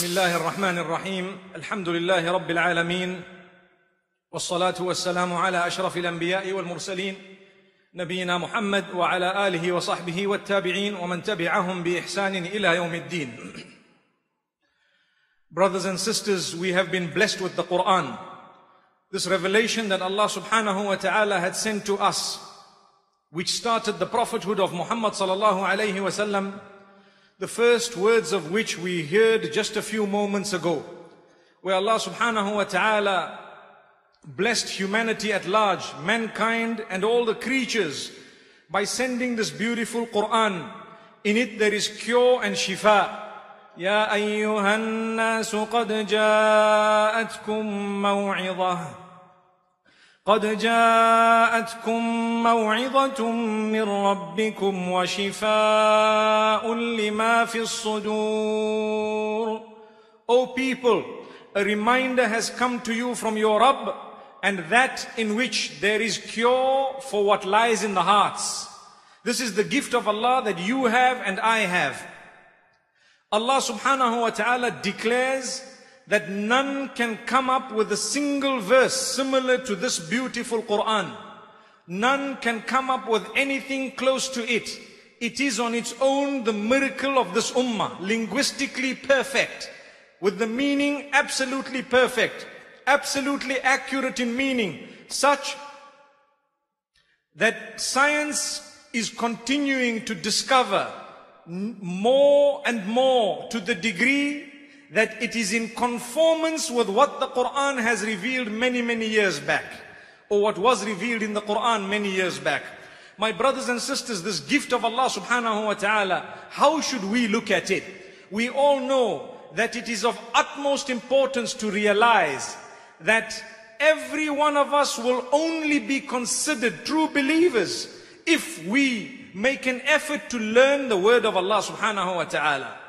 بسم الله الرحمن الرحيم الحمد لله رب العالمين والصلاه والسلام على اشرف الانبياء والمرسلين نبينا محمد وعلى اله وصحبه والتابعين ومن تبعهم باحسان إلى يوم الدين Brothers and sisters, we have been blessed with the Quran. This revelation that Allah subhanahu wa ta'ala had sent to us, which started the prophethood of Muhammad sallallahu alayhi wasallam, the first words of which we heard just a few moments ago, where Allah subhanahu wa ta'ala blessed humanity at large, mankind and all the creatures by sending this beautiful Quran. In it there is cure and shifa. يا أيها الناس قد جاءتكم موعظة قد جاءتكم موعظة من ربكم وشفاء لما في الصدور O people, a reminder has come to you from your Rabb and that in which there is cure for what lies in the hearts. This is the gift of Allah that you have and I have. Allah subhanahu wa ta'ala declares that none can come up with a single verse similar to this beautiful Quran. None can come up with anything close to it. It is on its own the miracle of this ummah, linguistically perfect, with the meaning absolutely perfect, absolutely accurate in meaning, such that science is continuing to discover more and more to the degree that it is in conformance with what the Quran has revealed many, many years back, or what was revealed in the Quran many years back. My brothers and sisters, this gift of Allah subhanahu wa ta'ala, how should we look at it? We all know that it is of utmost importance to realize that every one of us will only be considered true believers if we make an effort to learn the word of Allah subhanahu wa ta'ala.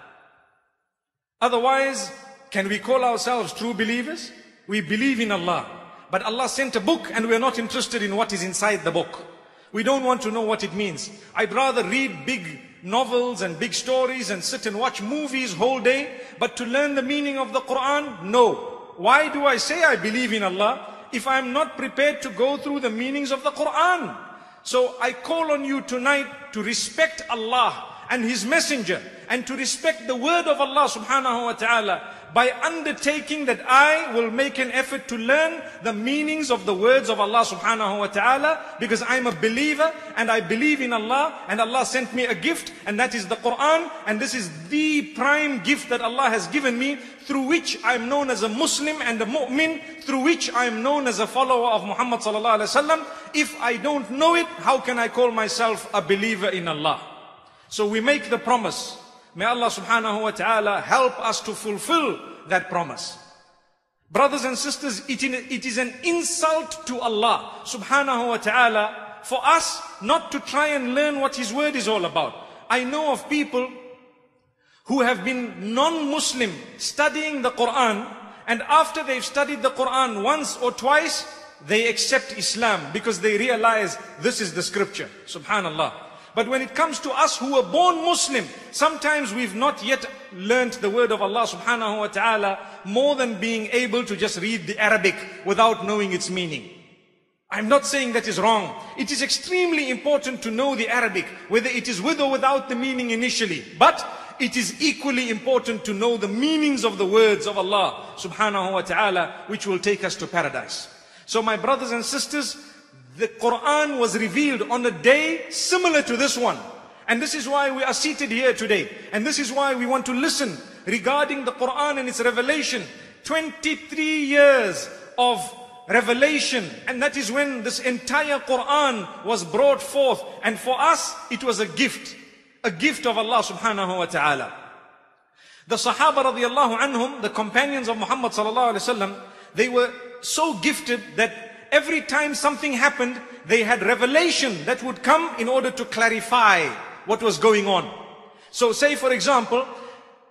Otherwise, can we call ourselves true believers? We believe in Allah. But Allah sent a book and we're not interested in what is inside the book. We don't want to know what it means. I'd rather read big novels and big stories and sit and watch movies whole day. But to learn the meaning of the Quran, no. Why do I say I believe in Allah if I'm not prepared to go through the meanings of the Quran? So I call on you tonight to respect Allah and His Messenger and to respect the word of Allah subhanahu wa ta'ala by undertaking that I will make an effort to learn the meanings of the words of Allah subhanahu wa ta'ala because I'm a believer and I believe in Allah and Allah sent me a gift and that is the Quran and this is the prime gift that Allah has given me through which I'm known as a Muslim and a mu'min through which I'm known as a follower of Muhammad sallallahu alaihi wasallam if I don't know it how can I call myself a believer in Allah so we make the promise May Allah subhanahu wa ta'ala help us to fulfill that promise. Brothers and sisters, it is an insult to Allah subhanahu wa ta'ala for us not to try and learn what His word is all about. I know of people who have been non-Muslim studying the Quran and after they've studied the Quran once or twice, they accept Islam because they realize this is the scripture. Subhanallah. But when it comes to us who were born Muslim, sometimes we've not yet learnt the word of Allah subhanahu wa ta'ala more than being able to just read the Arabic without knowing its meaning. I'm not saying that is wrong. It is extremely important to know the Arabic, whether it is with or without the meaning initially. But it is equally important to know the meanings of the words of Allah subhanahu wa ta'ala, which will take us to paradise. So my brothers and sisters, the Quran was revealed on a day similar to this one. And this is why we are seated here today. And this is why we want to listen regarding the Quran and its revelation. 23 years of revelation. And that is when this entire Quran was brought forth. And for us, it was a gift. A gift of Allah subhanahu wa ta'ala. The Sahaba radiallahu anhum, the companions of Muhammad sallallahu alayhi wa sallam, they were so gifted that every time something happened, they had revelation that would come in order to clarify what was going on. So say for example,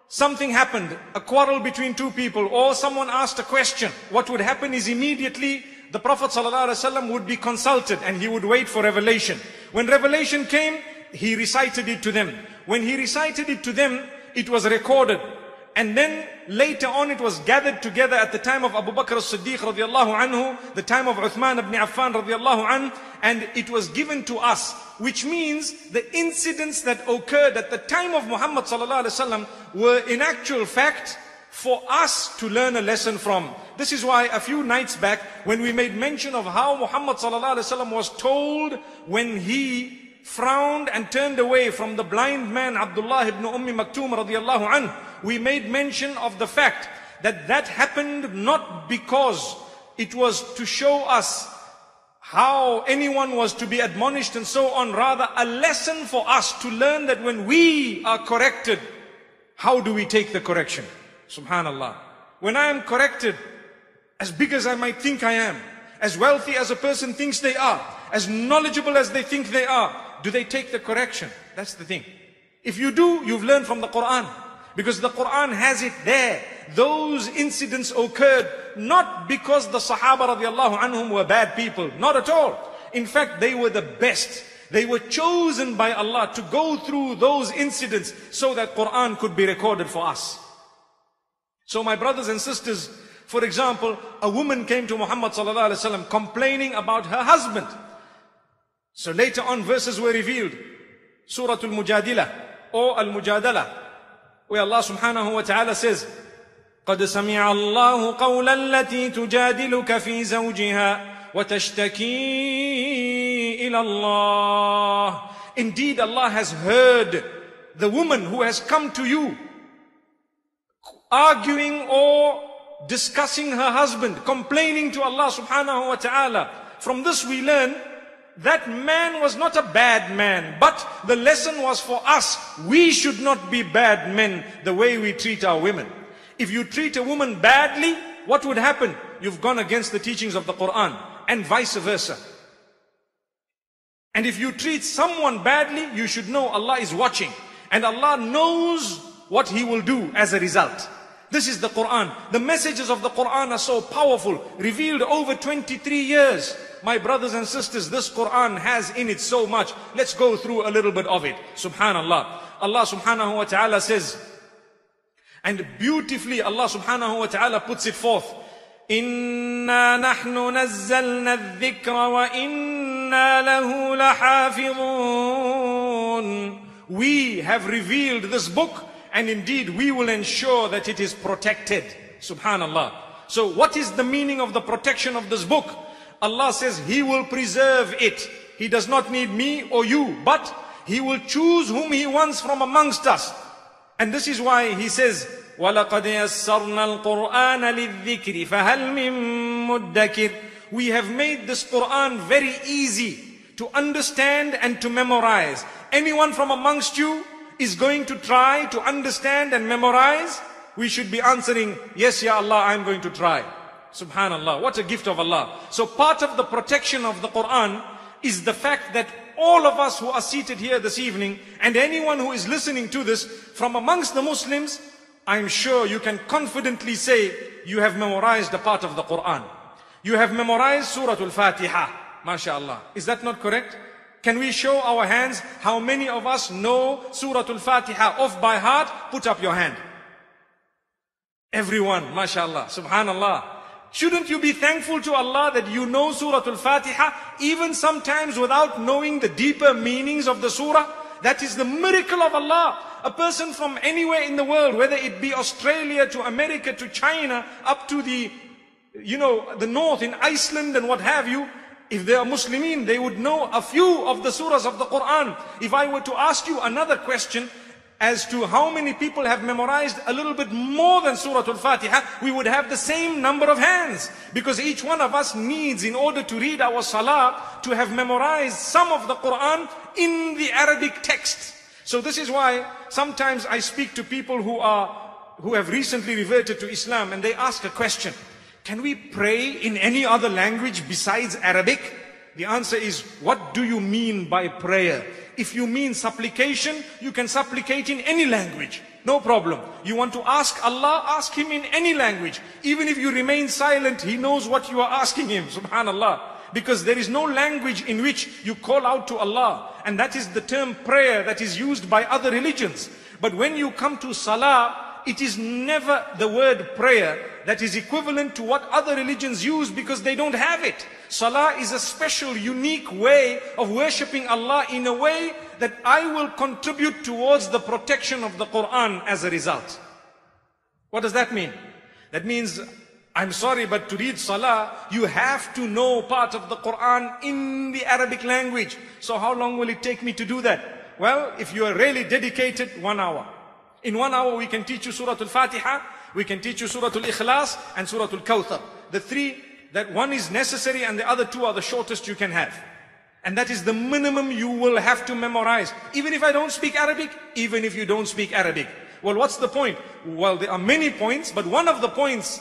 something happened, a quarrel between two people, or someone asked a question. What would happen is immediately the Prophet ﷺ would be consulted and he would wait for revelation. When revelation came, he recited it to them. When he recited it to them, it was recorded. And then later on it was gathered together at the time of Abu Bakr as-Siddiq radiallahu anhu, the time of Uthman ibn Affan radiallahu anhu, and it was given to us, which means the incidents that occurred at the time of Muhammad sallallahu alaihi wasallam were in actual fact for us to learn a lesson from. This is why a few nights back, when we made mention of how Muhammad sallallahu alaihi wasallam was told when he frowned and turned away from the blind man Abdullah ibn Ummi Maktoum radiallahu anhu, we made mention of the fact that that happened not because it was to show us how anyone was to be admonished and so on, rather a lesson for us to learn that when we are corrected, how do we take the correction? Subhanallah. When I am corrected, as big as I might think I am, as wealthy as a person thinks they are, as knowledgeable as they think they are, do they take the correction? That's the thing. If you do, you've learned from the Quran. Because the Quran has it there. Those incidents occurred not because the Sahaba radiallahu anhum were bad people. Not at all. In fact, they were the best. They were chosen by Allah to go through those incidents so that Quran could be recorded for us. So my brothers and sisters, for example, a woman came to Muhammad sallallahu alaihi wasallam complaining about her husband. So later on verses were revealed. Surah Al-Mujadilah or Al-Mujadalah where Allah subhanahu wa ta'ala says قد سمع الله قول التي تجادلك في زوجها وتشتكي إلى الله Indeed Allah has heard the woman who has come to you arguing or discussing her husband, complaining to Allah subhanahu wa ta'ala. From this we learn that man was not a bad man, but the lesson was for us. We should not be bad men the way we treat our women. If you treat a woman badly, what would happen? You've gone against the teachings of the Quran and vice versa. And if you treat someone badly, you should know Allah is watching and Allah knows what He will do as a result. This is the Quran. The messages of the Quran are so powerful, revealed over 23 years. My brothers and sisters, this Quran has in it so much. Let's go through a little bit of it. Subhanallah. Allah subhanahu wa ta'ala says, and beautifully Allah subhanahu wa ta'ala puts it forth. إنا نحن نزلنا الذكر وإنا له لحافظون We have revealed this book and indeed we will ensure that it is protected. Subhanallah. So what is the meaning of the protection of this book? Allah says He will preserve it. He does not need me or you, but He will choose whom He wants from amongst us. And this is why He says, وَلَقَدْ يَسَّرْنَا الْقُرْآنَ لِلذِّكْرِ فَهَلْ مِن مُدَّكِرٍ We have made this Quran very easy to understand and to memorize. Anyone from amongst you is going to try to understand and memorize, we should be answering, yes, Ya Allah, I'm going to try. Subhanallah, what a gift of Allah. So part of the protection of the Quran is the fact that all of us who are seated here this evening and anyone who is listening to this from amongst the Muslims, I'm sure you can confidently say you have memorized a part of the Quran. You have memorized Surah Al-Fatiha. MashaAllah. Is that not correct? Can we show our hands how many of us know Surah Al-Fatiha off by heart? Put up your hand. Everyone, mashallah, subhanallah. Shouldn't you be thankful to Allah that you know Surah Al-Fatiha even sometimes without knowing the deeper meanings of the surah? That is the miracle of Allah. A person from anywhere in the world, whether it be Australia to America to China, up to the, you know, the north in Iceland and what have you, if they are Muslimin, they would know a few of the surahs of the Quran. If I were to ask you another question as to how many people have memorized a little bit more than Surah Al-Fatiha, we would have the same number of hands. Because each one of us needs, in order to read our salah, to have memorized some of the Quran in the Arabic text. So this is why sometimes I speak to people who are, who have recently reverted to Islam and they ask a question. Can we pray in any other language besides Arabic? The answer is, what do you mean by prayer? If you mean supplication, you can supplicate in any language. No problem. You want to ask Allah, ask Him in any language. Even if you remain silent, He knows what you are asking Him. Subhanallah. Because there is no language in which you call out to Allah. And that is the term prayer that is used by other religions. But when you come to salah, it is never the word prayer that is equivalent to what other religions use because they don't have it. Salah is a special, unique way of worshipping Allah in a way that I will contribute towards the protection of the Quran as a result. What does that mean? That means, I'm sorry, but to read Salah, you have to know part of the Quran in the Arabic language. So how long will it take me to do that? Well, if you are really dedicated, one hour. In one hour, we can teach you Surah Al-Fatiha, we can teach you Surah Al-Ikhlas and Surah Al-Kawthar. The three, that one is necessary and the other two are the shortest you can have. And that is the minimum you will have to memorize. Even if I don't speak Arabic, even if you don't speak Arabic. Well, what's the point? Well, there are many points, but one of the points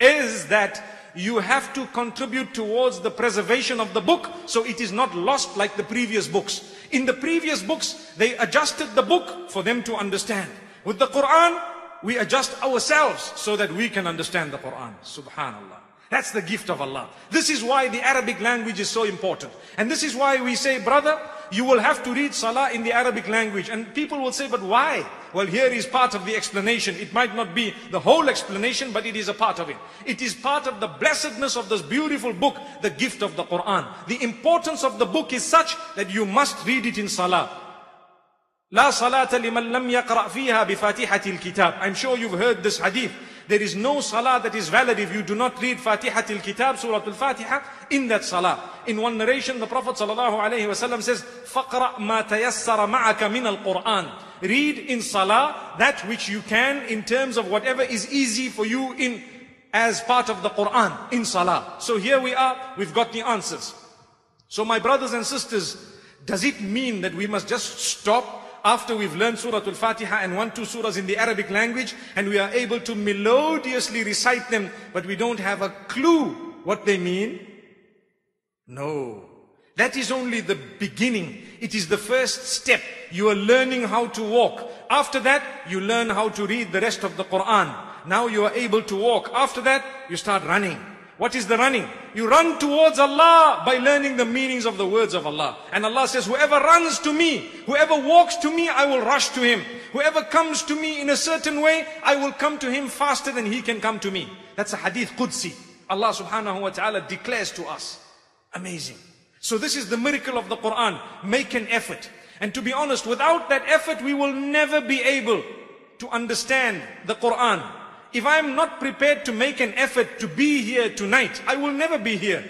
is that you have to contribute towards the preservation of the book so it is not lost like the previous books. In the previous books, they adjusted the book for them to understand. With the Quran, we adjust ourselves so that we can understand the Quran. Subhanallah. That's the gift of Allah. This is why the Arabic language is so important. And this is why we say, brother, you will have to read Salah in the Arabic language. And people will say, but why? Well, here is part of the explanation. It might not be the whole explanation, but it is a part of it. It is part of the blessedness of this beautiful book, the gift of the Quran. The importance of the book is such that you must read it in Salah. لا صلاة لمن لم يقرأ فيها بفاتحة الكتاب. I'm sure you've heard this hadith. There is no salah that is valid if you do not read Fatiha al Kitab, Surah Al-Fatiha, in that salah. In one narration, the Prophet ﷺ says, فَقْرَأْ مَا تَيَسَّرَ مَعَكَ مِنَ الْقُرْآنِ Read in salah that which you can in terms of whatever is easy for you in as part of the Quran, in salah. So here we are, we've got the answers. So my brothers and sisters, does it mean that we must just stop after we've learned Surah Al-Fatiha and one, two surahs in the Arabic language and we are able to melodiously recite them, but we don't have a clue what they mean? No. That is only the beginning. It is the first step. You are learning how to walk. After that, you learn how to read the rest of the Quran. Now you are able to walk. After that, you start running. What is the running? You run towards Allah by learning the meanings of the words of Allah. And Allah says, whoever runs to me, whoever walks to me, I will rush to him. Whoever comes to me in a certain way, I will come to him faster than he can come to me. That's a hadith Qudsi. Allah subhanahu wa ta'ala declares to us. Amazing. So this is the miracle of the Quran. Make an effort. And to be honest, without that effort, we will never be able to understand the Quran. If I'm not prepared to make an effort to be here tonight, I will never be here.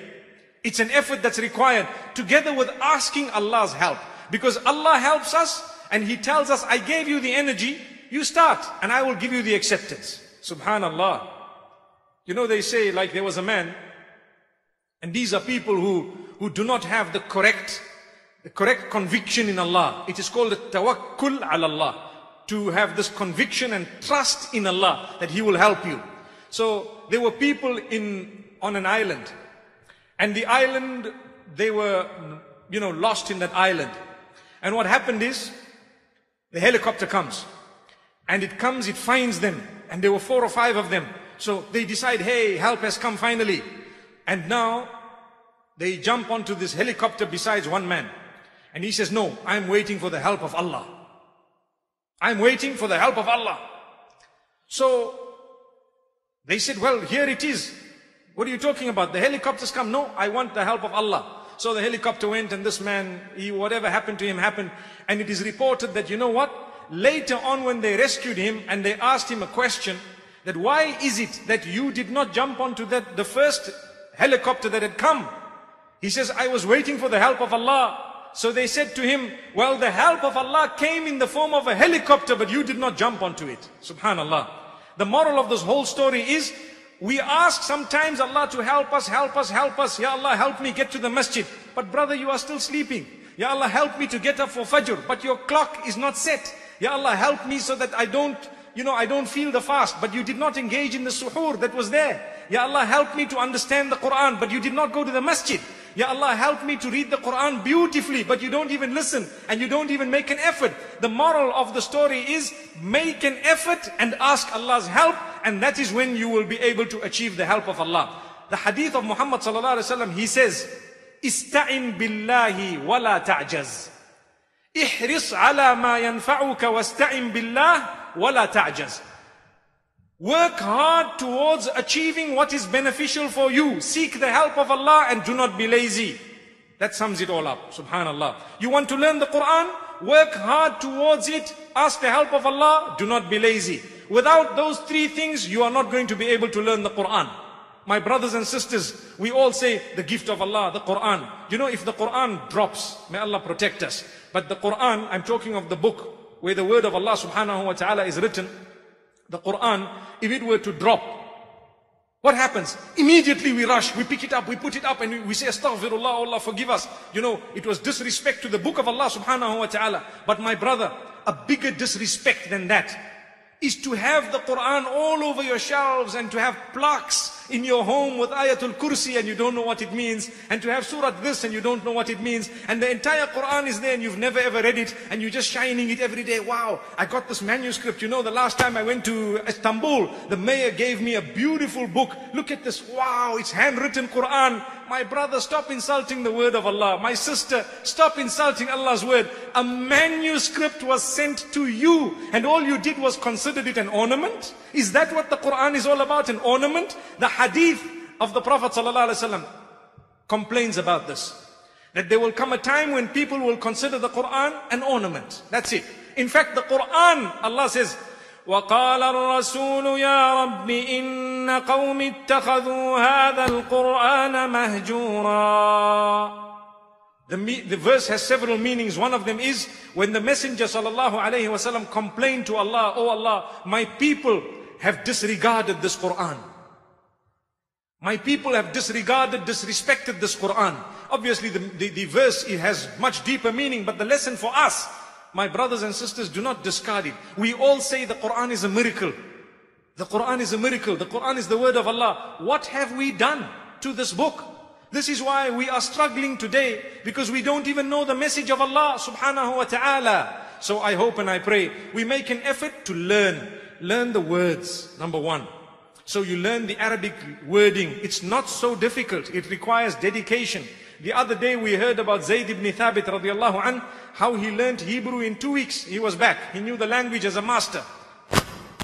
It's an effort that's required together with asking Allah's help. Because Allah helps us and He tells us, I gave you the energy, you start and I will give you the acceptance. Subhanallah. You know, they say like there was a man and these are people who, who do not have the correct, the correct conviction in Allah. It is called the tawakkul ala Allah to have this conviction and trust in Allah that He will help you. So there were people in, on an island and the island, they were, you know, lost in that island. And what happened is the helicopter comes and it comes, it finds them and there were four or five of them. So they decide, hey, help has come finally. And now they jump onto this helicopter besides one man. And he says, no, I'm waiting for the help of Allah. I'm waiting for the help of Allah. So they said, well, here it is. What are you talking about? The helicopters come. No, I want the help of Allah. So the helicopter went and this man, he, whatever happened to him happened. And it is reported that, you know what? Later on when they rescued him and they asked him a question, that why is it that you did not jump onto that, the first helicopter that had come? He says, I was waiting for the help of Allah. So they said to him, well, the help of Allah came in the form of a helicopter, but you did not jump onto it. Subhanallah. The moral of this whole story is, we ask sometimes Allah to help us, help us, help us. Ya Allah, help me get to the masjid. But brother, you are still sleeping. Ya Allah, help me to get up for Fajr, but your clock is not set. Ya Allah, help me so that I don't, you know, I don't feel the fast, but you did not engage in the suhoor that was there. Ya Allah, help me to understand the Quran, but you did not go to the masjid. Ya Allah, help me to read the Quran beautifully, but you don't even listen and you don't even make an effort. The moral of the story is make an effort and ask Allah's help and that is when you will be able to achieve the help of Allah. The hadith of Muhammad sallallahu alaihi wasallam, he says, استعن بالله ولا تعجز احرص على ما ينفعك واستعن بالله ولا تعجز Work hard towards achieving what is beneficial for you. Seek the help of Allah and do not be lazy. That sums it all up. Subhanallah. You want to learn the Quran? Work hard towards it. Ask the help of Allah. Do not be lazy. Without those three things, you are not going to be able to learn the Quran. My brothers and sisters, we all say the gift of Allah, the Quran. You know, if the Quran drops, may Allah protect us. But the Quran, I'm talking of the book where the word of Allah subhanahu wa ta'ala is written, the Quran, if it were to drop, what happens? Immediately we rush, we pick it up, we put it up and we, say, Astaghfirullah, Allah forgive us. You know, it was disrespect to the book of Allah subhanahu wa ta'ala. But my brother, a bigger disrespect than that is to have the Quran all over your shelves and to have plaques in your home with Ayatul Kursi and you don't know what it means, and to have Surah this and you don't know what it means, and the entire Quran is there and you've never ever read it, and you're just shining it every day. Wow, I got this manuscript. You know, the last time I went to Istanbul, the mayor gave me a beautiful book. Look at this. Wow, it's handwritten Quran. My brother, stop insulting the word of Allah. My sister, stop insulting Allah's word. A manuscript was sent to you and all you did was considered it an ornament? Is that what the Quran is all about? An ornament? The hadith of the Prophet ﷺ complains about this. That there will come a time when people will consider the Quran an ornament. That's it. In fact, the Quran, Allah says, وقال الرسول يا رب إن قوم اتخذوا هذا القرآن مهجورا the, the verse has several meanings. One of them is when the Messenger sallallahu alaihi wasallam complained to Allah, Oh Allah, my people have disregarded this Quran. My people have disregarded, disrespected this Quran. Obviously the, the, the verse it has much deeper meaning, but the lesson for us my brothers and sisters, do not discard it. We all say the Quran is a miracle. The Quran is a miracle. The Quran is the word of Allah. What have we done to this book? This is why we are struggling today because we don't even know the message of Allah subhanahu wa ta'ala. So I hope and I pray we make an effort to learn. Learn the words, number one. So you learn the Arabic wording. It's not so difficult. It requires dedication. The other day we heard about Zayd ibn Thabit radiallahu an, how he learned Hebrew in two weeks. He was back. He knew the language as a master.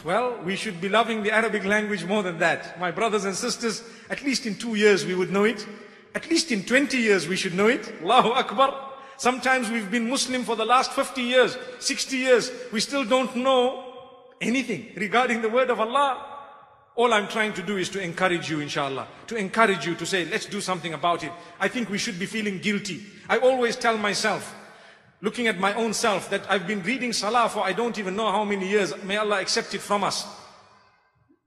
Well, we should be loving the Arabic language more than that. My brothers and sisters, at least in two years we would know it. At least in 20 years we should know it. Allahu Akbar. Sometimes we've been Muslim for the last 50 years, 60 years. We still don't know anything regarding the word of Allah. All I'm trying to do is to encourage you, inshallah. To encourage you to say, let's do something about it. I think we should be feeling guilty. I always tell myself, looking at my own self, that I've been reading Salah for I don't even know how many years. May Allah accept it from us.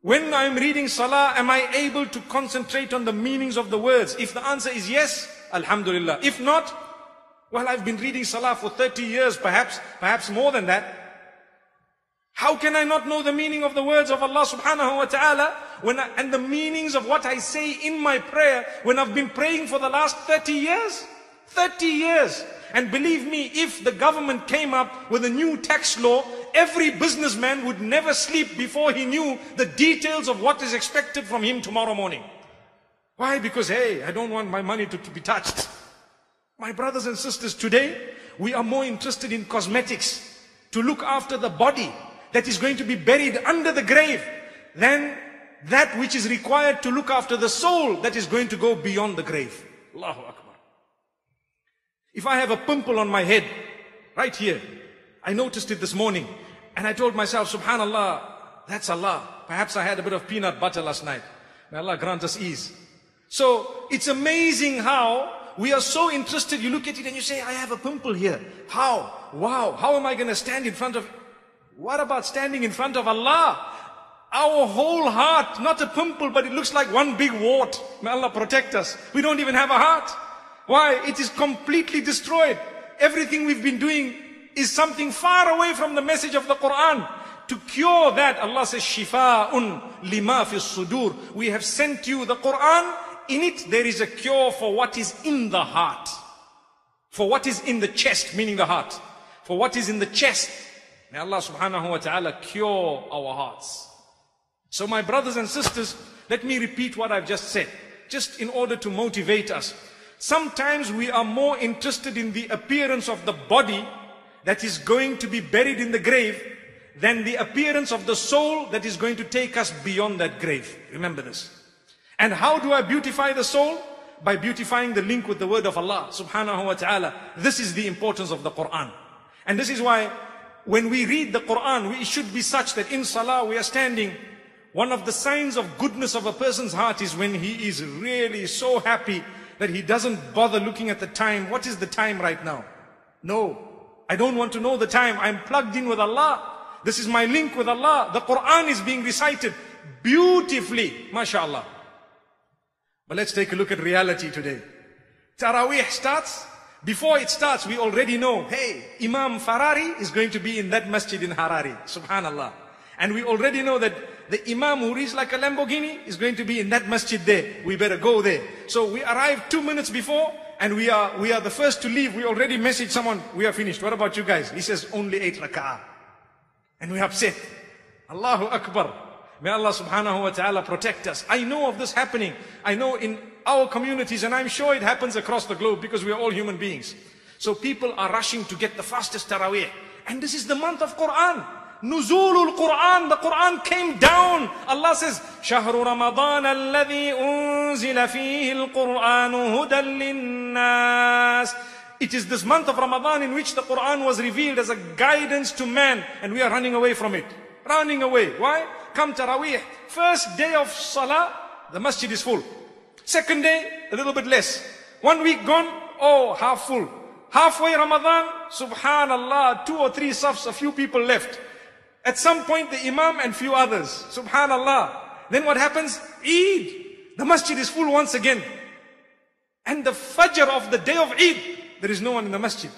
When I'm reading Salah, am I able to concentrate on the meanings of the words? If the answer is yes, Alhamdulillah. If not, well, I've been reading Salah for 30 years, perhaps, perhaps more than that. How can I not know the meaning of the words of Allah subhanahu wa ta'ala when I, and the meanings of what I say in my prayer when I've been praying for the last 30 years? 30 years. And believe me, if the government came up with a new tax law, every businessman would never sleep before he knew the details of what is expected from him tomorrow morning. Why? Because, hey, I don't want my money to, to be touched. My brothers and sisters, today, we are more interested in cosmetics, to look after the body, that is going to be buried under the grave than that which is required to look after the soul that is going to go beyond the grave. Allahu Akbar. If I have a pimple on my head, right here, I noticed it this morning, and I told myself, Subhanallah, that's Allah. Perhaps I had a bit of peanut butter last night. May Allah grant us ease. So, it's amazing how we are so interested. You look at it and you say, I have a pimple here. How? Wow. How am I going to stand in front of what about standing in front of Allah? Our whole heart, not a pimple, but it looks like one big wart. May Allah protect us. We don't even have a heart. Why? It is completely destroyed. Everything we've been doing is something far away from the message of the Quran. To cure that, Allah says, Shifa'un lima fi sudur. We have sent you the Quran. In it, there is a cure for what is in the heart. For what is in the chest, meaning the heart. For what is in the chest, May Allah subhanahu wa ta'ala cure our hearts. So my brothers and sisters, let me repeat what I've just said, just in order to motivate us. Sometimes we are more interested in the appearance of the body that is going to be buried in the grave than the appearance of the soul that is going to take us beyond that grave. Remember this. And how do I beautify the soul? By beautifying the link with the word of Allah subhanahu wa ta'ala. This is the importance of the Quran. And this is why when we read the Quran, we should be such that in salah we are standing. One of the signs of goodness of a person's heart is when he is really so happy that he doesn't bother looking at the time. What is the time right now? No. I don't want to know the time. I'm plugged in with Allah. This is my link with Allah. The Quran is being recited beautifully. MashaAllah. But let's take a look at reality today. Taraweeh starts. Before it starts, we already know, hey, Imam Ferrari is going to be in that masjid in Harare. Subhanallah. And we already know that the Imam who reads like a Lamborghini is going to be in that masjid there. We better go there. So we arrive two minutes before and we are, we are the first to leave. We already message someone, we are finished. What about you guys? He says only eight rak'ah. And we upset. Allahu Akbar. May Allah subhanahu wa ta'ala protect us. I know of this happening. I know in our communities and I'm sure it happens across the globe because we are all human beings. So people are rushing to get the fastest taraweeh. And this is the month of Quran. Nuzulul Quran, the Quran came down. Allah says, شهر رمضان الذي أنزل فيه القرآن هدى للناس. It is this month of Ramadan in which the Quran was revealed as a guidance to man and we are running away from it. Running away. Why? Come Taraweeh. First day of Salah, the masjid is full. Second day, a little bit less. One week gone, oh, half full. Halfway Ramadan, subhanallah, two or three safs, a few people left. At some point, the Imam and few others. Subhanallah. Then what happens? Eid. The masjid is full once again. And the Fajr of the day of Eid, there is no one in the masjid.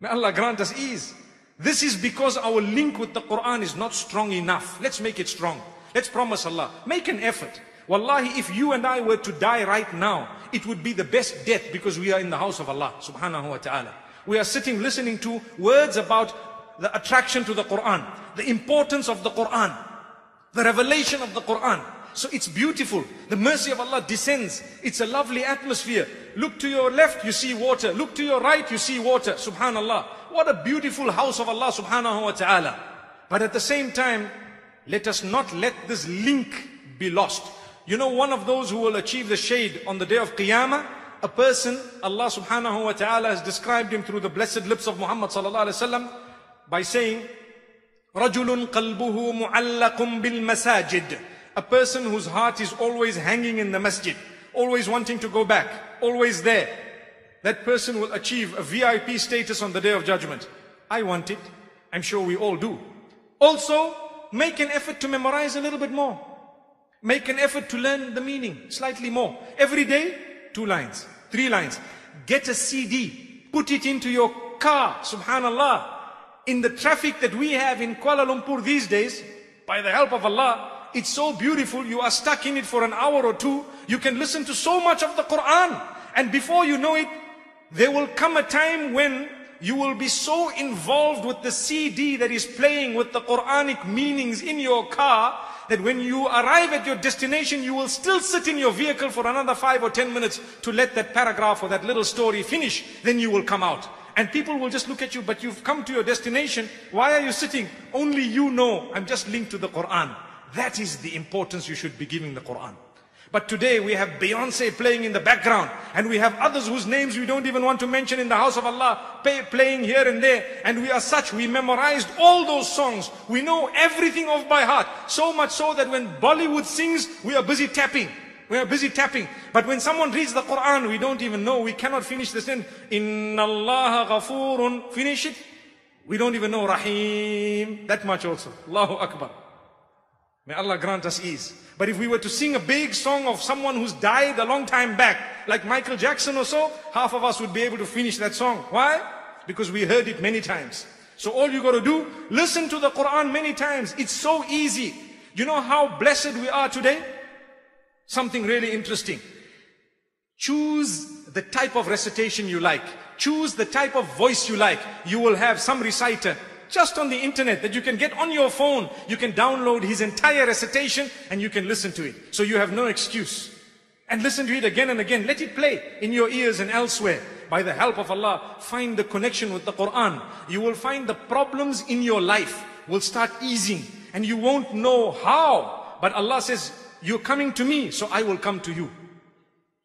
May Allah grant us ease. This is because our link with the Quran is not strong enough. Let's make it strong. Let's promise Allah. Make an effort. Wallahi, if you and I were to die right now, it would be the best death because we are in the house of Allah subhanahu wa ta'ala. We are sitting listening to words about the attraction to the Quran, the importance of the Quran, the revelation of the Quran. So it's beautiful. The mercy of Allah descends. It's a lovely atmosphere. Look to your left, you see water. Look to your right, you see water. Subhanallah. What a beautiful house of Allah subhanahu wa ta'ala. But at the same time, let us not let this link be lost. You know, one of those who will achieve the shade on the day of Qiyamah, a person, Allah subhanahu wa ta'ala has described him through the blessed lips of Muhammad sallallahu alayhi wa sallam, by saying, رَجُلٌ قَلْبُهُ مُعَلَّقٌ بِالْمَسَاجِدِ A person whose heart is always hanging in the masjid, always wanting to go back, always there. That person will achieve a VIP status on the day of judgment. I want it. I'm sure we all do. Also, make an effort to memorize a little bit more. Make an effort to learn the meaning slightly more. Every day, two lines, three lines. Get a CD, put it into your car, subhanallah in the traffic that we have in Kuala Lumpur these days, by the help of Allah, it's so beautiful. You are stuck in it for an hour or two. You can listen to so much of the Quran. And before you know it, there will come a time when you will be so involved with the CD that is playing with the Quranic meanings in your car that when you arrive at your destination, you will still sit in your vehicle for another five or ten minutes to let that paragraph or that little story finish. Then you will come out. And people will just look at you, but you've come to your destination. Why are you sitting? Only you know. I'm just linked to the Quran. That is the importance you should be giving the Quran. But today we have Beyonce playing in the background and we have others whose names we don't even want to mention in the house of Allah pay, playing here and there and we are such, we memorized all those songs. We know everything off by heart. So much so that when Bollywood sings, we are busy tapping. We are busy tapping. But when someone reads the Quran, we don't even know. We cannot finish the sin. Inna Allah ghafurun. Finish it. We don't even know Rahim. That much also. Allahu Akbar. May Allah grant us ease. But if we were to sing a big song of someone who's died a long time back, like Michael Jackson or so, half of us would be able to finish that song. Why? Because we heard it many times. So all you got to do, listen to the Quran many times. It's so easy. You know how blessed we are today? Something really interesting. Choose the type of recitation you like. Choose the type of voice you like. You will have some reciter just on the internet that you can get on your phone. You can download his entire recitation and you can listen to it. So you have no excuse. And listen to it again and again. Let it play in your ears and elsewhere. By the help of Allah, find the connection with the Quran. You will find the problems in your life will start easing and you won't know how. But Allah says, you're coming to me, so I will come to you.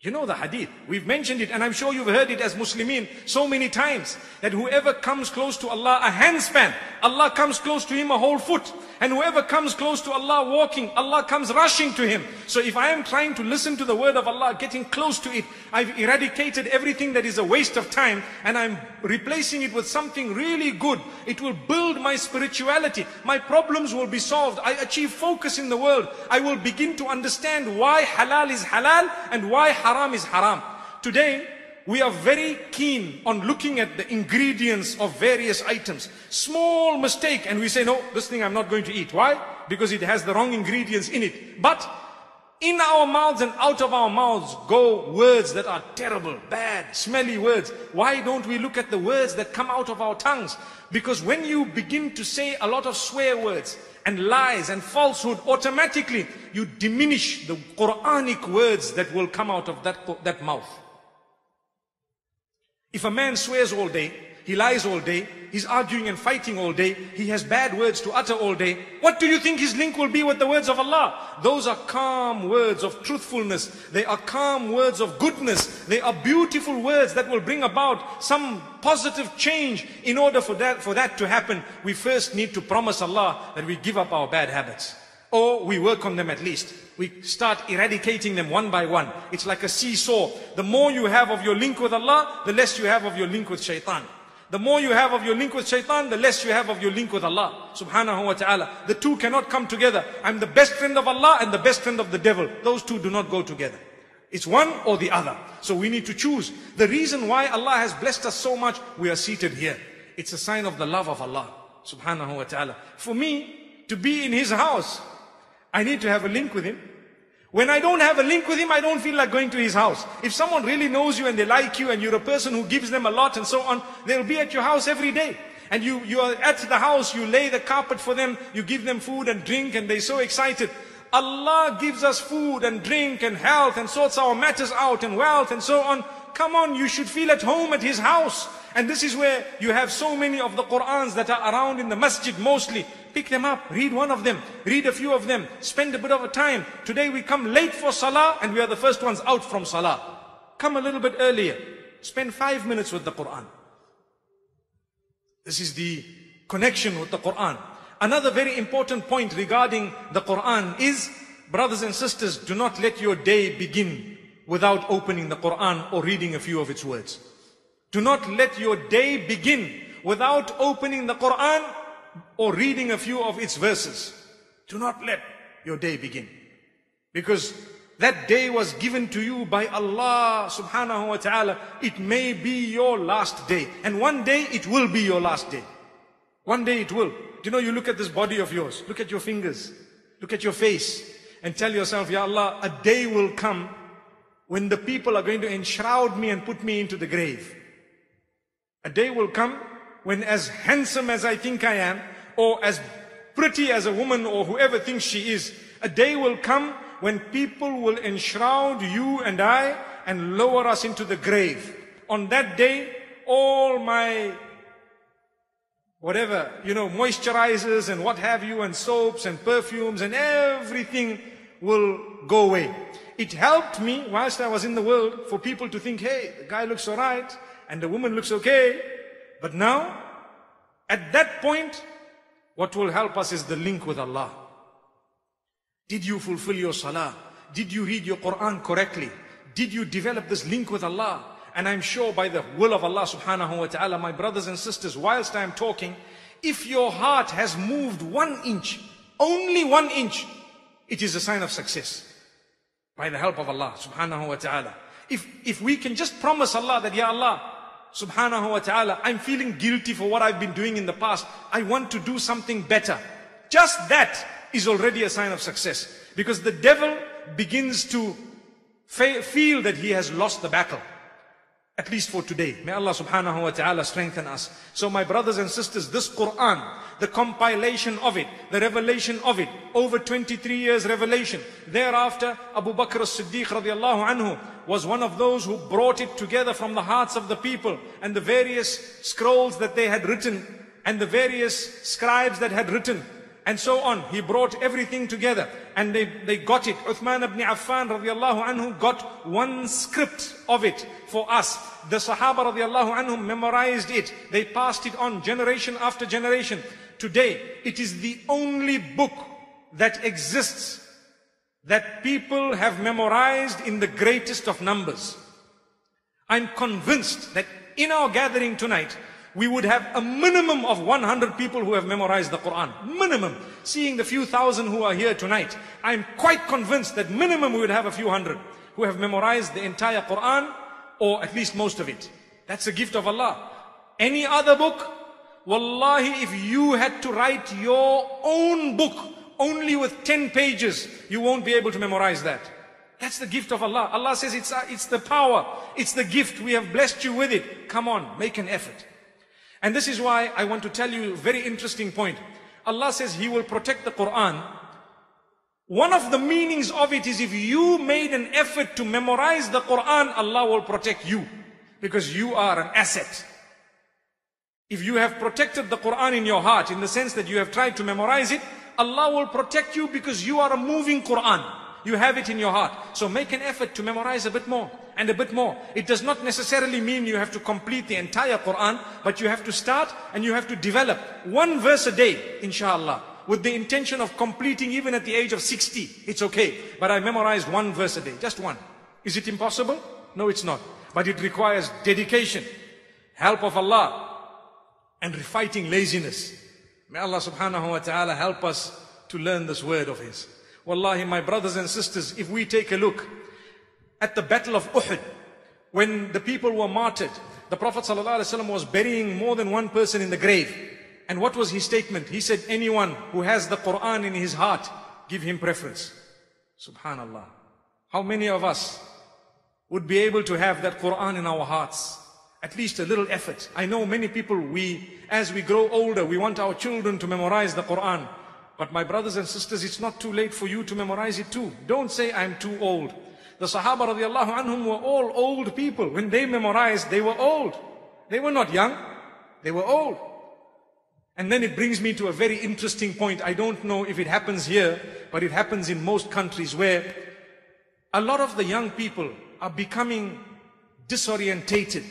You know the hadith. We've mentioned it and I'm sure you've heard it as Muslimin so many times. That whoever comes close to Allah a handspan, Allah comes close to him a whole foot. And whoever comes close to Allah walking, Allah comes rushing to him. So if I am trying to listen to the word of Allah, getting close to it, I've eradicated everything that is a waste of time and I'm replacing it with something really good. It will build my spirituality. My problems will be solved. I achieve focus in the world. I will begin to understand why halal is halal and why haram is haram. Today, we are very keen on looking at the ingredients of various items. Small mistake and we say, no, this thing I'm not going to eat. Why? Because it has the wrong ingredients in it. But in our mouths and out of our mouths go words that are terrible, bad, smelly words. Why don't we look at the words that come out of our tongues? Because when you begin to say a lot of swear words and lies and falsehood, automatically you diminish the Quranic words that will come out of that, that mouth. If a man swears all day, he lies all day, he's arguing and fighting all day, he has bad words to utter all day, what do you think his link will be with the words of Allah? Those are calm words of truthfulness. They are calm words of goodness. They are beautiful words that will bring about some positive change. In order for that, for that to happen, we first need to promise Allah that we give up our bad habits. Or we work on them at least. We start eradicating them one by one. It's like a seesaw. The more you have of your link with Allah, the less you have of your link with shaitan. The more you have of your link with shaitan, the less you have of your link with Allah subhanahu wa ta'ala. The two cannot come together. I'm the best friend of Allah and the best friend of the devil. Those two do not go together. It's one or the other. So we need to choose. The reason why Allah has blessed us so much, we are seated here. It's a sign of the love of Allah subhanahu wa ta'ala. For me, to be in His house, I need to have a link with him. When I don't have a link with him, I don't feel like going to his house. If someone really knows you and they like you and you're a person who gives them a lot and so on, they'll be at your house every day. And you, you are at the house, you lay the carpet for them, you give them food and drink and they're so excited. Allah gives us food and drink and health and sorts our matters out and wealth and so on. Come on, you should feel at home at his house. And this is where you have so many of the Qur'ans that are around in the masjid mostly. Pick them up, read one of them, read a few of them, spend a bit of a time. Today we come late for salah and we are the first ones out from salah. Come a little bit earlier. Spend five minutes with the Quran. This is the connection with the Quran. Another very important point regarding the Quran is, brothers and sisters, do not let your day begin without opening the Quran or reading a few of its words. Do not let your day begin without opening the Quran or reading a few of its verses. Do not let your day begin. Because that day was given to you by Allah subhanahu wa ta'ala. It may be your last day. And one day it will be your last day. One day it will. Do you know, you look at this body of yours. Look at your fingers. Look at your face. And tell yourself, Ya Allah, a day will come when the people are going to enshroud me and put me into the grave. A day will come when as handsome as I think I am, or as pretty as a woman or whoever thinks she is, a day will come when people will enshroud you and I and lower us into the grave. On that day, all my whatever, you know, moisturizers and what have you and soaps and perfumes and everything will go away. It helped me whilst I was in the world for people to think, hey, the guy looks alright and the woman looks okay. But now, at that point, what will help us is the link with Allah. Did you fulfill your salah? Did you read your Quran correctly? Did you develop this link with Allah? And I'm sure by the will of Allah subhanahu wa ta'ala, my brothers and sisters, whilst I'm talking, if your heart has moved one inch, only one inch, it is a sign of success. By the help of Allah subhanahu wa ta'ala. If, if we can just promise Allah that, Ya Allah, subhanahu wa ta'ala, I'm feeling guilty for what I've been doing in the past. I want to do something better. Just that is already a sign of success. Because the devil begins to feel that he has lost the battle. At least for today. May Allah subhanahu wa ta'ala strengthen us. So my brothers and sisters, this Quran, the compilation of it, the revelation of it, over 23 years revelation. Thereafter, Abu Bakr as-Siddiq radiallahu anhu was one of those who brought it together from the hearts of the people and the various scrolls that they had written and the various scribes that had written and so on. He brought everything together and they, they got it. Uthman ibn Affan radiallahu anhu got one script of it for us. The Sahaba radiallahu anhu memorized it. They passed it on generation after generation. Today, it is the only book that exists that people have memorized in the greatest of numbers. I'm convinced that in our gathering tonight, we would have a minimum of 100 people who have memorized the Quran. Minimum. Seeing the few thousand who are here tonight, I'm quite convinced that minimum we would have a few hundred who have memorized the entire Quran or at least most of it. That's a gift of Allah. Any other book? Wallahi, if you had to write your own book only with 10 pages, you won't be able to memorize that. That's the gift of Allah. Allah says it's, uh, it's the power. It's the gift. We have blessed you with it. Come on, make an effort. And this is why I want to tell you a very interesting point. Allah says He will protect the Quran. One of the meanings of it is if you made an effort to memorize the Quran, Allah will protect you. Because you are an asset. If you have protected the Quran in your heart, in the sense that you have tried to memorize it, Allah will protect you because you are a moving Quran. You have it in your heart. So make an effort to memorize a bit more and a bit more. It does not necessarily mean you have to complete the entire Quran, but you have to start and you have to develop one verse a day, inshallah, with the intention of completing even at the age of 60. It's okay. But I memorized one verse a day, just one. Is it impossible? No, it's not. But it requires dedication, help of Allah, and fighting laziness. May Allah subhanahu wa ta'ala help us to learn this word of His. Wallahi, my brothers and sisters, if we take a look at the battle of Uhud, when the people were martyred, the Prophet ﷺ was burying more than one person in the grave. And what was his statement? He said, anyone who has the Quran in his heart, give him preference. Subhanallah. How many of us would be able to have that Quran in our hearts? At least a little effort. I know many people, we, as we grow older, we want our children to memorize the Quran. But my brothers and sisters, it's not too late for you to memorize it too. Don't say I'm too old. The Sahaba radiallahu anhum were all old people. When they memorized, they were old. They were not young. They were old. And then it brings me to a very interesting point. I don't know if it happens here, but it happens in most countries where a lot of the young people are becoming disorientated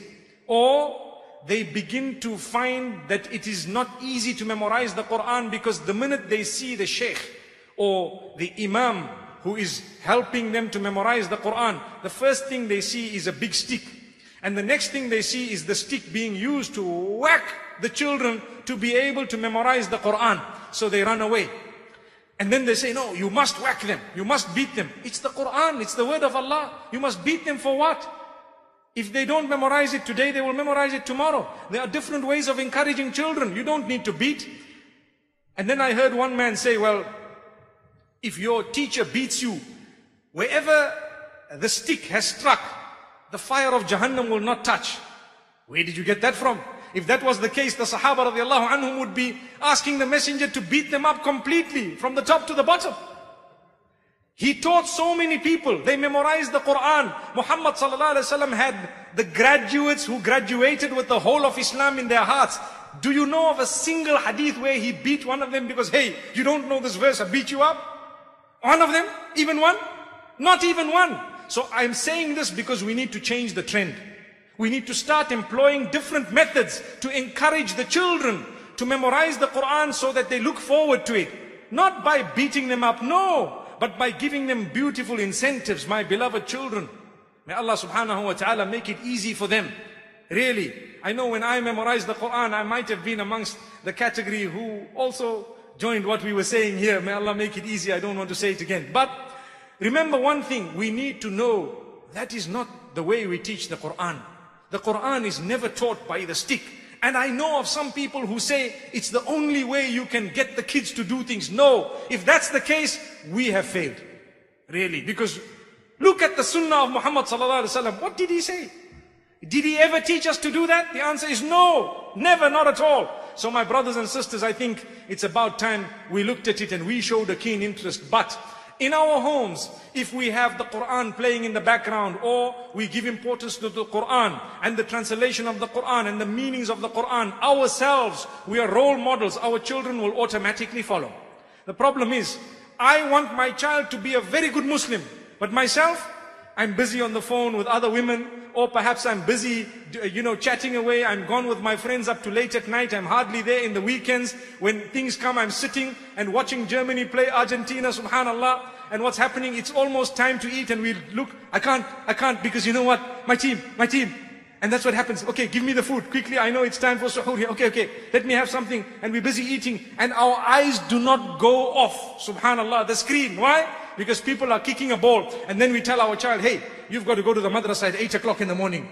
or they begin to find that it is not easy to memorize the Quran because the minute they see the sheikh or the imam who is helping them to memorize the Quran, the first thing they see is a big stick. And the next thing they see is the stick being used to whack the children to be able to memorize the Quran. So they run away. And then they say, no, you must whack them. You must beat them. It's the Quran. It's the word of Allah. You must beat them for what? If they don't memorize it today, they will memorize it tomorrow. There are different ways of encouraging children. You don't need to beat. And then I heard one man say, well, if your teacher beats you, wherever the stick has struck, the fire of Jahannam will not touch. Where did you get that from? If that was the case, the Sahaba radiallahu anhum would be asking the messenger to beat them up completely from the top to the bottom. He taught so many people. They memorized the Quran. Muhammad had the graduates who graduated with the whole of Islam in their hearts. Do you know of a single hadith where he beat one of them because, hey, you don't know this verse, I beat you up? One of them? Even one? Not even one. So I'm saying this because we need to change the trend. We need to start employing different methods to encourage the children to memorize the Quran so that they look forward to it. Not by beating them up, no but by giving them beautiful incentives, my beloved children. May Allah subhanahu wa ta'ala make it easy for them. Really, I know when I memorized the Quran, I might have been amongst the category who also joined what we were saying here. May Allah make it easy. I don't want to say it again. But remember one thing, we need to know that is not the way we teach the Quran. The Quran is never taught by the stick. And I know of some people who say it's the only way you can get the kids to do things. No, if that's the case, we have failed. Really, because look at the sunnah of Muhammad sallallahu alaihi wasallam. What did he say? Did he ever teach us to do that? The answer is no, never, not at all. So my brothers and sisters, I think it's about time we looked at it and we showed a keen interest. But In our homes, if we have the Quran playing in the background or we give importance to the Quran and the translation of the Quran and the meanings of the Quran, ourselves, we are role models, our children will automatically follow. The problem is, I want my child to be a very good Muslim, but myself, I'm busy on the phone with other women, or perhaps I'm busy, you know, chatting away. I'm gone with my friends up to late at night. I'm hardly there in the weekends. When things come, I'm sitting and watching Germany play Argentina, subhanallah. And what's happening? It's almost time to eat and we look, I can't, I can't because you know what? My team, my team. And that's what happens. Okay, give me the food quickly. I know it's time for suhoor here. Okay, okay. Let me have something. And we're busy eating. And our eyes do not go off. Subhanallah, the screen. Why? Because people are kicking a ball. And then we tell our child, hey, you've got to go to the madrasa at 8 o'clock in the morning.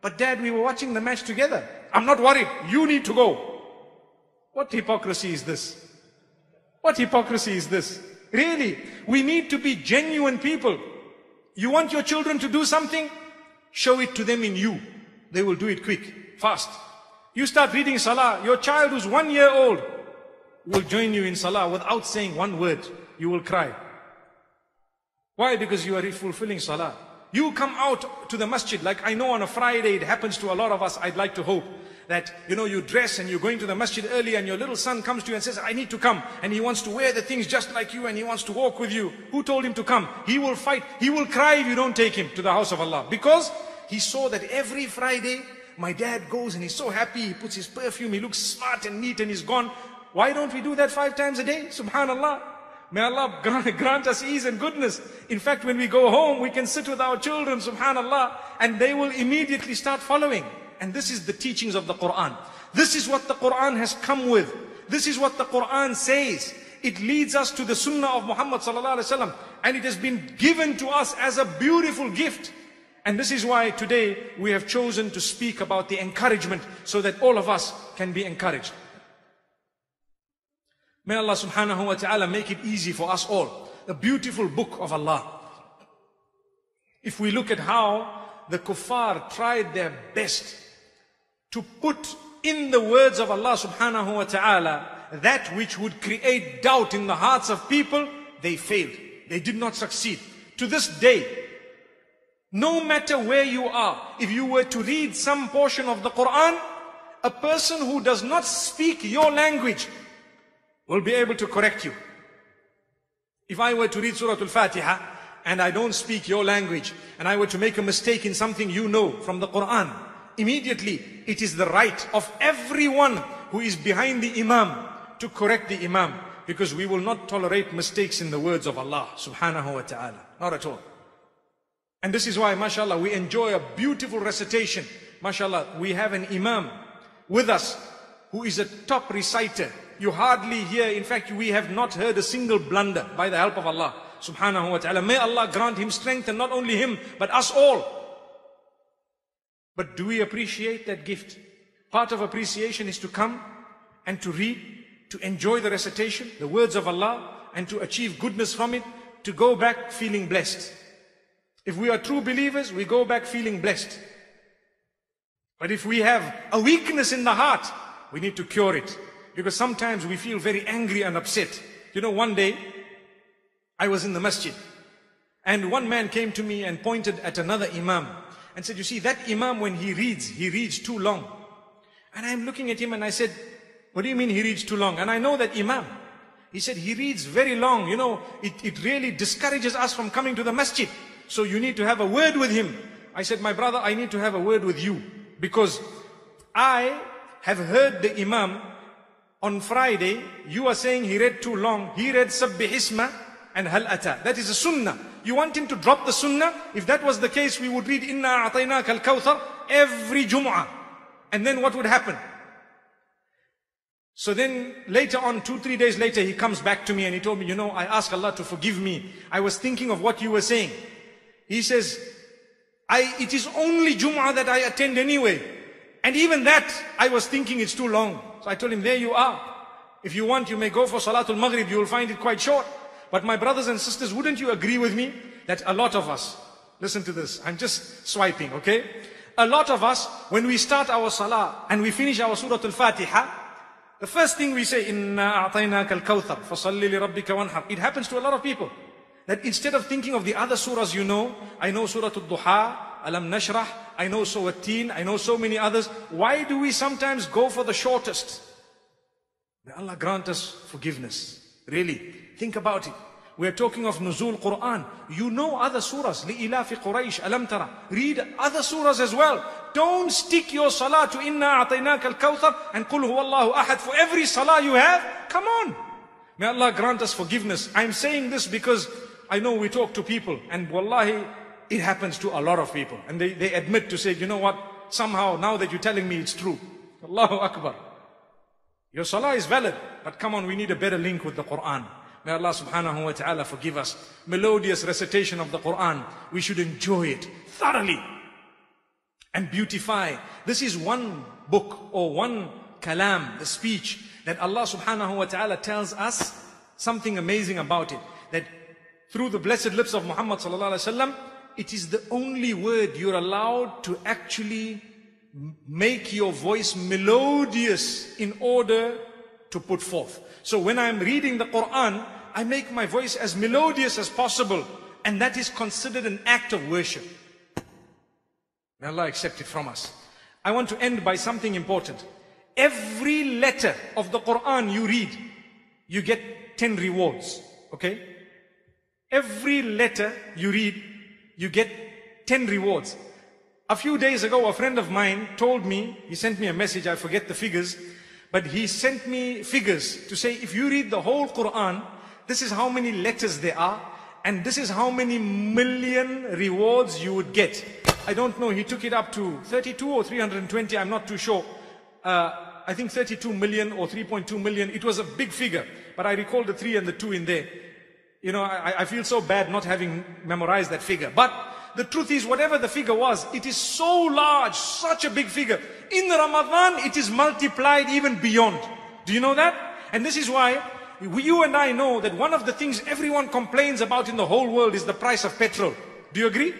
But dad, we were watching the match together. I'm not worried. You need to go. What hypocrisy is this? What hypocrisy is this? Really, we need to be genuine people. You want your children to do something? Show it to them in you. They will do it quick, fast. You start reading Salah, your child who's one year old will join you in Salah without saying one word. You will cry. Why? Because you are fulfilling Salah. You come out to the masjid, like I know on a Friday it happens to a lot of us, I'd like to hope that, you know, you dress and you're going to the masjid early and your little son comes to you and says, I need to come. And he wants to wear the things just like you and he wants to walk with you. Who told him to come? He will fight. He will cry if you don't take him to the house of Allah. Because he saw that every Friday, my dad goes and he's so happy. He puts his perfume. He looks smart and neat and he's gone. Why don't we do that five times a day? Subhanallah. May Allah grant us ease and goodness. In fact, when we go home, we can sit with our children, subhanallah, and they will immediately start following. And this is the teachings of the Quran. This is what the Quran has come with. This is what the Quran says. It leads us to the sunnah of Muhammad sallallahu alaihi wasallam. And it has been given to us as a beautiful gift. And this is why today we have chosen to speak about the encouragement so that all of us can be encouraged. May Allah subhanahu wa ta'ala make it easy for us all. The beautiful book of Allah. If we look at how the kuffar tried their best to put in the words of Allah subhanahu wa ta'ala that which would create doubt in the hearts of people, they failed. They did not succeed. To this day, no matter where you are, if you were to read some portion of the Quran, a person who does not speak your language will be able to correct you. If I were to read Surah Al-Fatiha and I don't speak your language and I were to make a mistake in something you know from the Quran, immediately it is the right of everyone who is behind the Imam to correct the Imam because we will not tolerate mistakes in the words of Allah subhanahu wa ta'ala. Not at all. And this is why, mashallah, we enjoy a beautiful recitation. Mashallah, we have an Imam with us who is a top reciter. You hardly hear, in fact, we have not heard a single blunder by the help of Allah subhanahu wa ta'ala. May Allah grant him strength and not only him, but us all. But do we appreciate that gift? Part of appreciation is to come and to read, to enjoy the recitation, the words of Allah, and to achieve goodness from it, to go back feeling blessed. If we are true believers, we go back feeling blessed. But if we have a weakness in the heart, we need to cure it. Because sometimes we feel very angry and upset. You know, one day, I was in the masjid, and one man came to me and pointed at another imam and said, you see, that imam when he reads, he reads too long. And I'm looking at him and I said, what do you mean he reads too long? And I know that imam. He said, he reads very long. You know, it, it really discourages us from coming to the masjid. So you need to have a word with him. I said, my brother, I need to have a word with you. Because I have heard the imam on Friday, you are saying he read too long. He read Sabbihisma and Hal Ata. That is a sunnah. You want him to drop the sunnah? If that was the case, we would read Inna A'tainaka al-Kawthar every Jum'ah. And then what would happen? So then later on, two, three days later, he comes back to me and he told me, you know, I ask Allah to forgive me. I was thinking of what you were saying. He says, I, it is only Jum'ah that I attend anyway. And even that, I was thinking it's too long. So I told him, there you are. If you want, you may go for Salatul Maghrib. You will find it quite short. But my brothers and sisters, wouldn't you agree with me that a lot of us, listen to this, I'm just swiping, okay? A lot of us, when we start our salah and we finish our Surah Al-Fatiha, the first thing we say, wanhar. It happens to a lot of people. That instead of thinking of the other surahs you know, I know Surah Al-Duha, alam nashrah, I know Surah At-Teen, I know so many others. Why do we sometimes go for the shortest? May Allah grant us forgiveness. Really, think about it. We're talking of Nuzul Quran. You know other surahs. لِإِلَافِ Quraysh, alam tara. Read other surahs as well. Don't stick your salah to إِنَّا أَعْطَيْنَاكَ الْكَوْثَرْ and قُلْ هُوَ اللَّهُ For every salah you have, come on. May Allah grant us forgiveness. I'm saying this because I know we talk to people and wallahi, it happens to a lot of people. And they, they admit to say, you know what, somehow now that you're telling me it's true. Allahu Akbar. Your salah is valid, but come on, we need a better link with the Quran. May Allah subhanahu wa ta'ala forgive us. Melodious recitation of the Quran. We should enjoy it thoroughly and beautify. This is one book or one kalam, the speech that Allah subhanahu wa ta'ala tells us something amazing about it. That through the blessed lips of Muhammad sallallahu alaihi wasallam, it is the only word you're allowed to actually make your voice melodious in order to put forth. So when I'm reading the Quran, I make my voice as melodious as possible. And that is considered an act of worship. May Allah accept it from us. I want to end by something important. Every letter of the Quran you read, you get 10 rewards. Okay? Every letter you read, you get 10 rewards. A few days ago, a friend of mine told me, he sent me a message, I forget the figures, but he sent me figures to say, if you read the whole Quran, this is how many letters there are, and this is how many million rewards you would get. I don't know, he took it up to 32 or 320, I'm not too sure. Uh, I think 32 million or 3.2 million. It was a big figure, but I recall the three and the two in there. You know, I, I feel so bad not having memorized that figure. But the truth is, whatever the figure was, it is so large, such a big figure. In Ramadan, it is multiplied even beyond. Do you know that? And this is why you and I know that one of the things everyone complains about in the whole world is the price of petrol. Do you agree?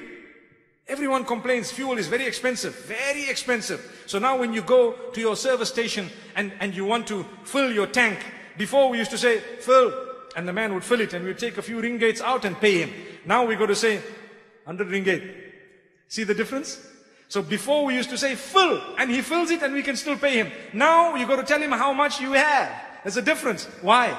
Everyone complains fuel is very expensive, very expensive. So now when you go to your service station and, and you want to fill your tank, before we used to say, fill, and the man would fill it and we'd take a few ringgits out and pay him. Now we go to say 100 ringgit. See the difference? So before we used to say fill and he fills it and we can still pay him. Now you got to tell him how much you have. There's a difference. Why?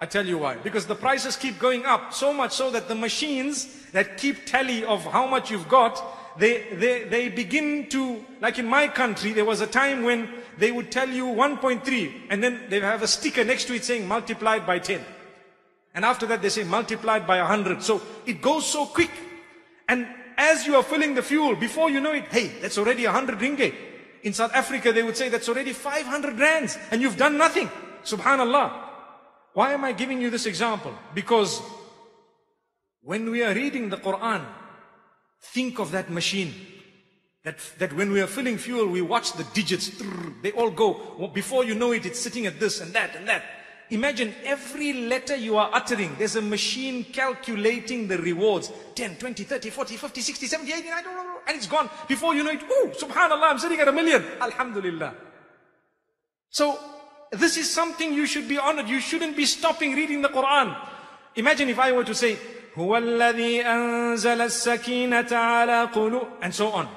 I tell you why. Because the prices keep going up so much so that the machines that keep tally of how much you've got, they, they, they begin to, like in my country, there was a time when they would tell you 1.3 and then they have a sticker next to it saying multiplied by 10. And after that they say multiplied by 100. So it goes so quick. And as you are filling the fuel, before you know it, hey, that's already 100 ringgit. In South Africa they would say that's already 500 rands and you've done nothing. Subhanallah. Why am I giving you this example? Because when we are reading the Quran, think of that machine. That, that when we are filling fuel, we watch the digits, they all go. Before you know it, it's sitting at this and that and that Imagine every letter you are uttering, there's a machine calculating the rewards. 10, 20, 30, 40, 50, 60, 70, 80, I don't know. And it's gone. Before you know it, ooh, subhanallah, I'm sitting at a million. Alhamdulillah. So, this is something you should be honored. You shouldn't be stopping reading the Quran. Imagine if I were to say, هو الذي أنزل السكينة على قلوب and so on.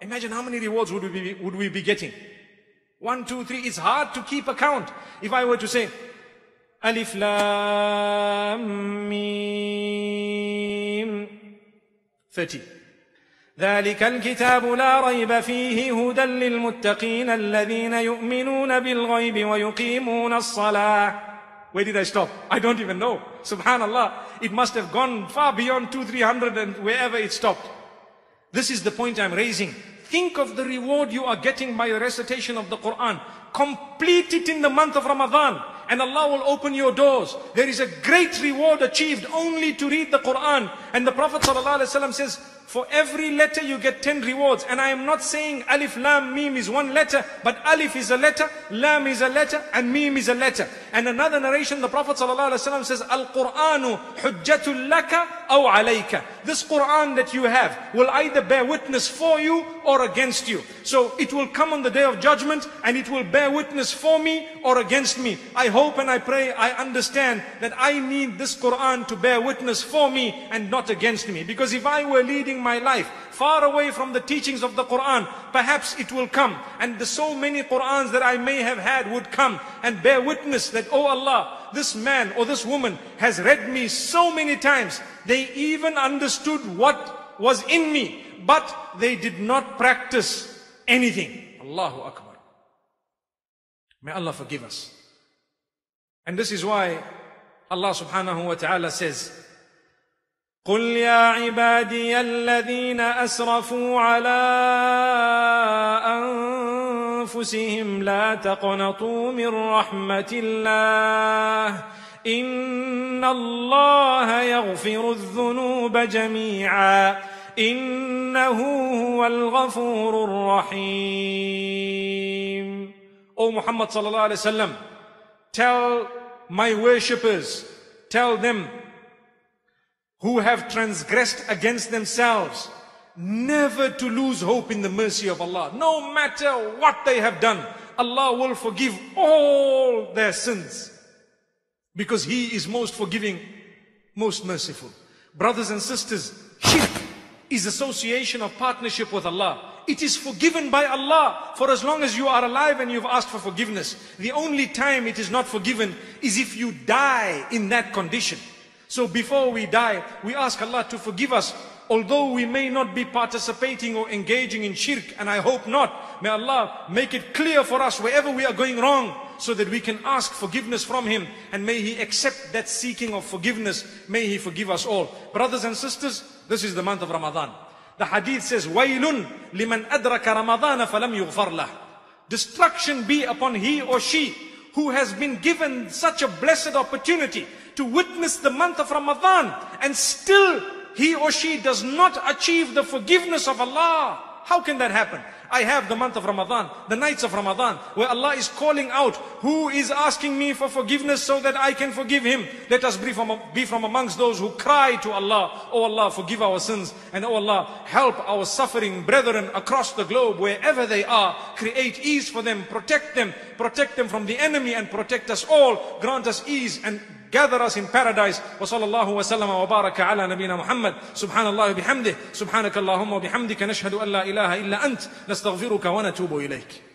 Imagine how many rewards would we be, would we be getting? One, two, three. It's hard to keep account. If I were to say, ألف لام ميم 30 ذلك الكتاب لا ريب فيه هدى للمتقين الذين يؤمنون بالغيب ويقيمون الصلاة Where did I stop? I don't even know. Subhanallah. It must have gone far beyond two, three hundred and wherever it stopped. This is the point I'm raising. Think of the reward you are getting by the recitation of the Quran. Complete it in the month of Ramadan and Allah will open your doors. There is a great reward achieved only to read the Quran. And the Prophet ﷺ says, for every letter you get 10 rewards. And I am not saying Alif Lam Mim is one letter, but Alif is a letter, Lam is a letter, and Mim is a letter. And another narration, the Prophet ﷺ says, Al-Qur'anu hujjatul laka أو عليك. This Quran that you have will either bear witness for you or against you. So it will come on the day of judgment and it will bear witness for me or against me. I hope and I pray I understand that I need this Quran to bear witness for me and not against me. Because if I were leading my life far away from the teachings of the Quran, perhaps it will come. And the so many Qurans that I may have had would come and bear witness that, oh Allah, this man or this woman has read me so many times. They even understood what was in me, but they did not practice anything. Allahu Akbar. May Allah forgive us. And this is why Allah subhanahu wa ta'ala says, قل يا عبادي الذين أسرفوا على أنفسهم لا تقنطوا من رحمة الله إن الله يغفر الذنوب جميعا إنه هو الغفور الرحيم O Muhammad sallallahu alayhi wasallam tell my worshippers tell them who have transgressed against themselves never to lose hope in the mercy of Allah no matter what they have done Allah will forgive all their sins because He is most forgiving most merciful brothers and sisters shirk is association of partnership with Allah. It is forgiven by Allah for as long as you are alive and you've asked for forgiveness. The only time it is not forgiven is if you die in that condition. So before we die, we ask Allah to forgive us. Although we may not be participating or engaging in shirk, and I hope not, may Allah make it clear for us wherever we are going wrong, so that we can ask forgiveness from Him, and may He accept that seeking of forgiveness. May He forgive us all. Brothers and sisters, this is the month of Ramadan. The hadith says, وَيْلٌ لِمَنْ أَدْرَكَ رَمَضَانَ فَلَمْ يُغْفَرْ لَهُ Destruction be upon he or she who has been given such a blessed opportunity to witness the month of Ramadan and still he or she does not achieve the forgiveness of Allah. How can that happen? I have the month of Ramadan, the nights of Ramadan, where Allah is calling out, who is asking me for forgiveness so that I can forgive him? Let us be from, be from amongst those who cry to Allah, Oh Allah, forgive our sins, and Oh Allah, help our suffering brethren across the globe, wherever they are, create ease for them, protect them, protect them from the enemy, and protect us all, grant us ease and Gather us in paradise. Wa sallallahu wa sallam wa baraka ala nabina Muhammad. Subhanallah bihamdih. Subhanakallahumma bihamdika نشهد أن لا إله إلا أنت نستغفرك wa إليك.